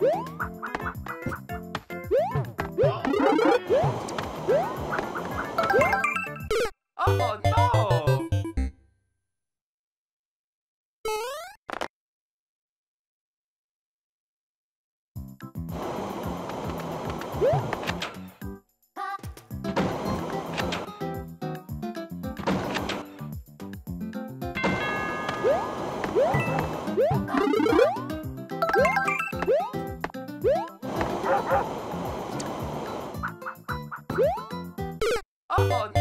Oh Oh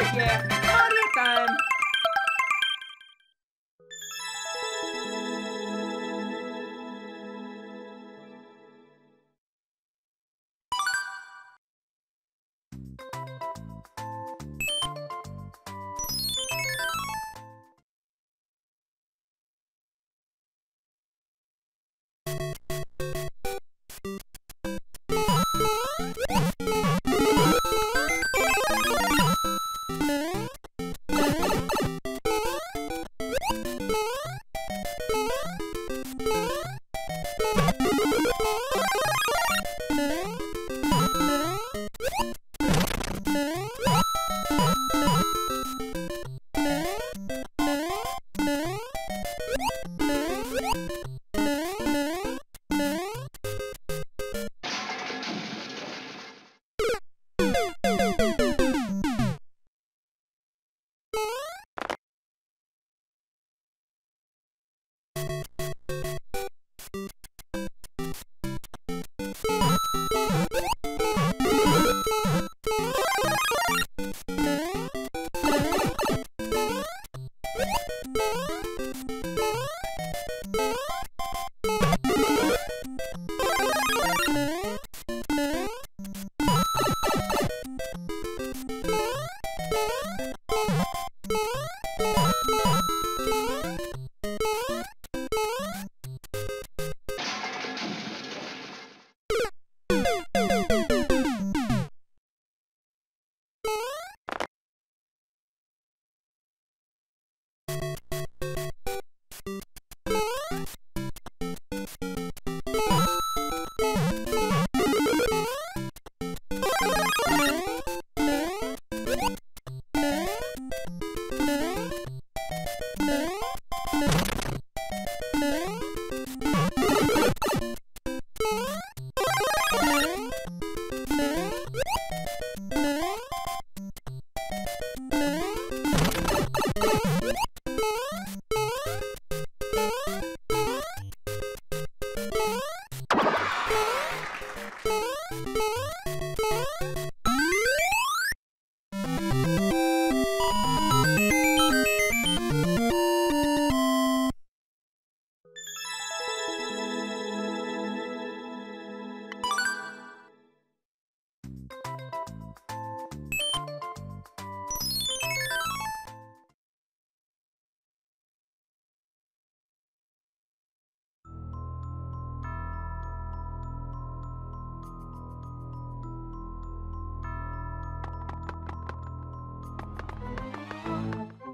Yeah,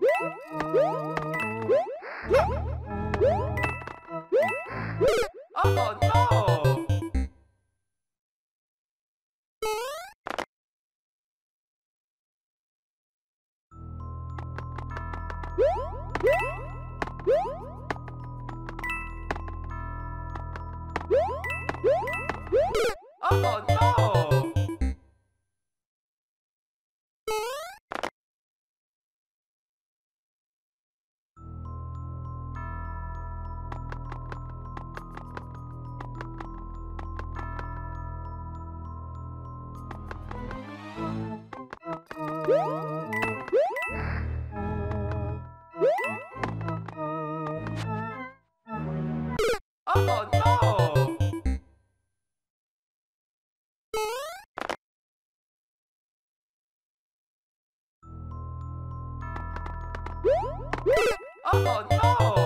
Oh no! Oh no! Oh no!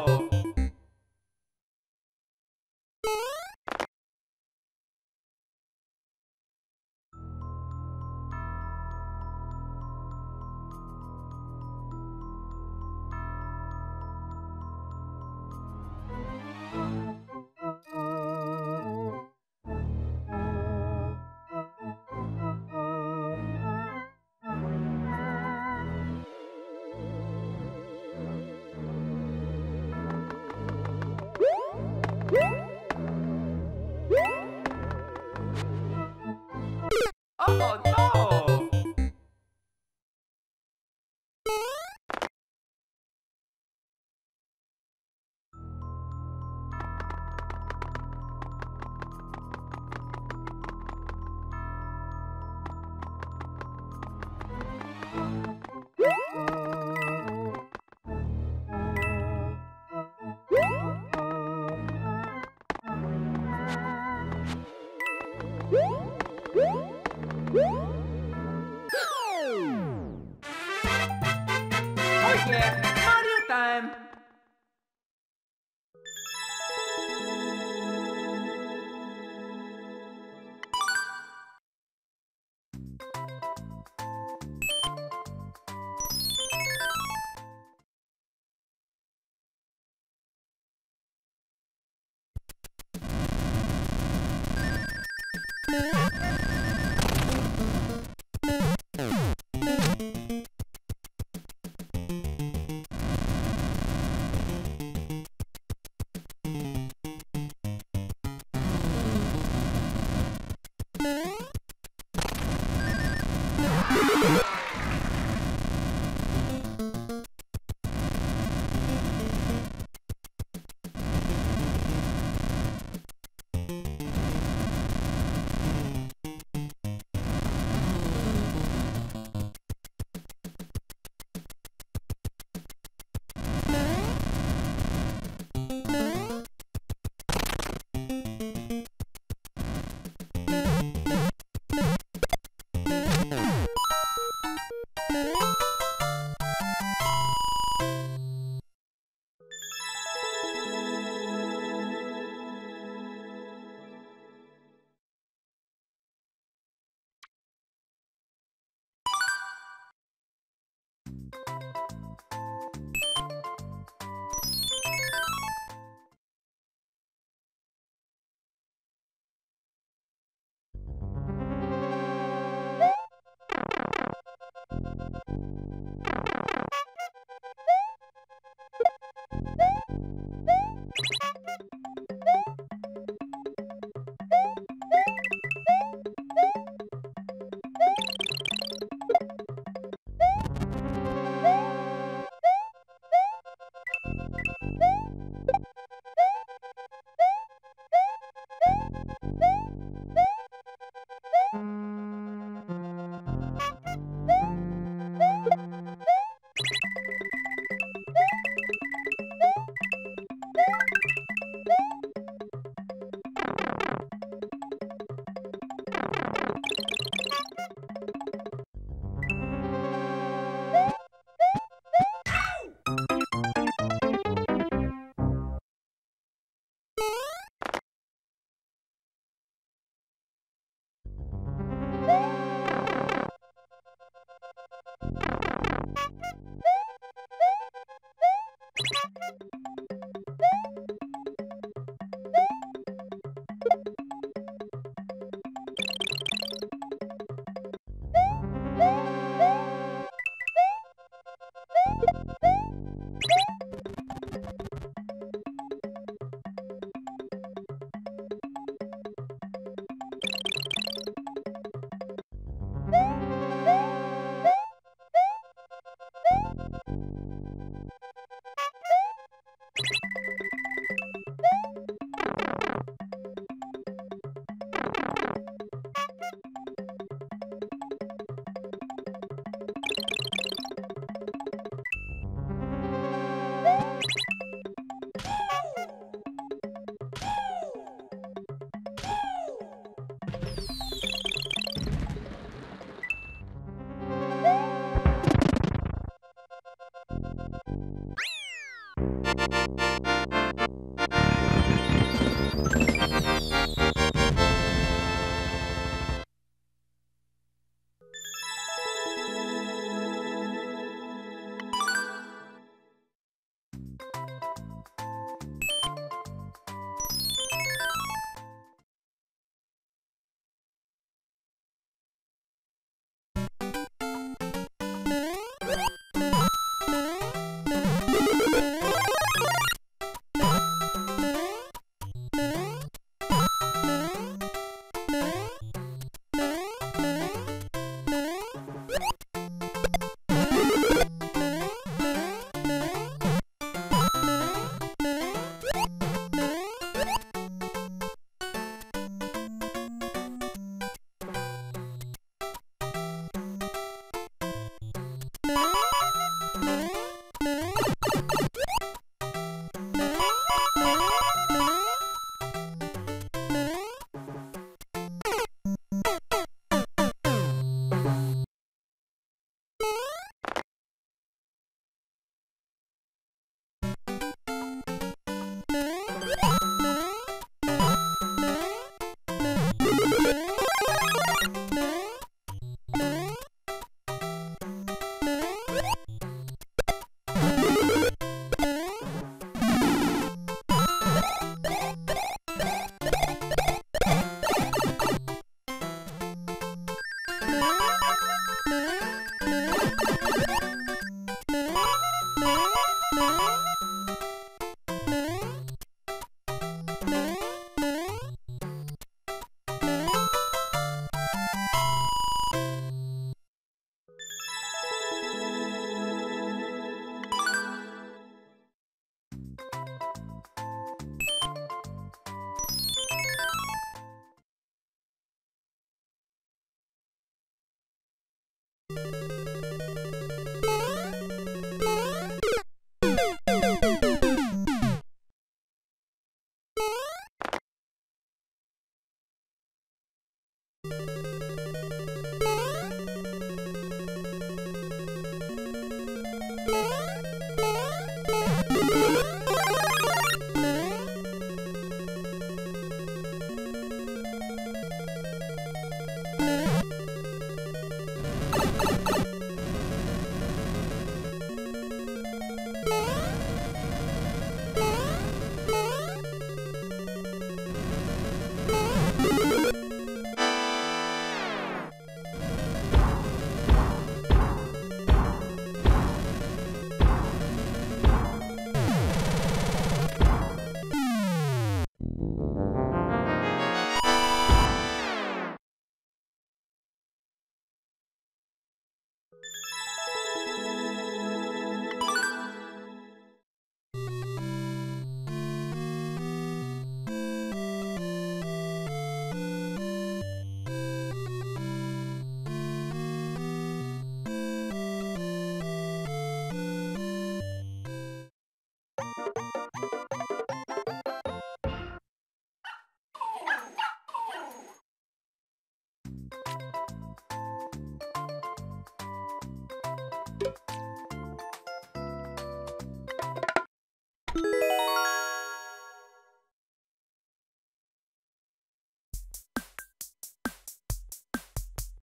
Yeah.